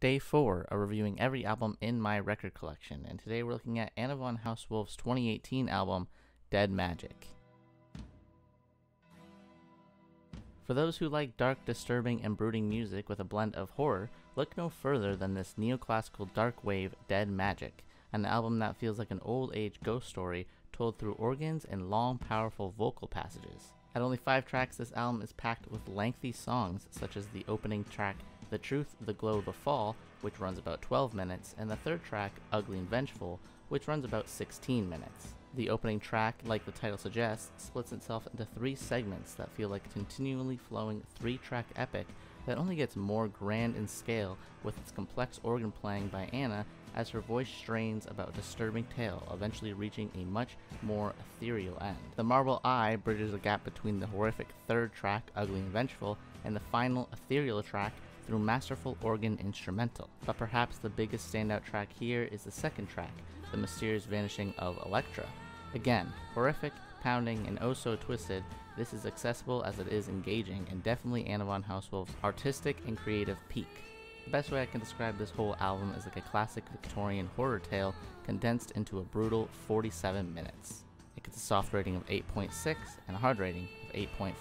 Day 4 of reviewing every album in my record collection, and today we're looking at Anna von Hausswolff's 2018 album, Dead Magic. For those who like dark, disturbing, and brooding music with a blend of horror, look no further than this neoclassical dark wave Dead Magic, an album that feels like an old age ghost story told through organs and long, powerful vocal passages. At only five tracks, this album is packed with lengthy songs, such as the opening track the Truth, The Glow, The Fall, which runs about 12 minutes, and the third track, Ugly and Vengeful, which runs about 16 minutes. The opening track, like the title suggests, splits itself into three segments that feel like a continually flowing three track epic that only gets more grand in scale with its complex organ playing by Anna as her voice strains about a disturbing tale, eventually reaching a much more ethereal end. The Marble Eye bridges the gap between the horrific third track, Ugly and Vengeful, and the final ethereal track, through masterful organ instrumental. But perhaps the biggest standout track here is the second track, The Mysterious Vanishing of Electra. Again, horrific, pounding, and oh so twisted, this is accessible as it is engaging and definitely Anna von Hausswolff's artistic and creative peak. The best way I can describe this whole album is like a classic Victorian horror tale condensed into a brutal 47 minutes. It gets a soft rating of 8.6 and a hard rating of 8.5.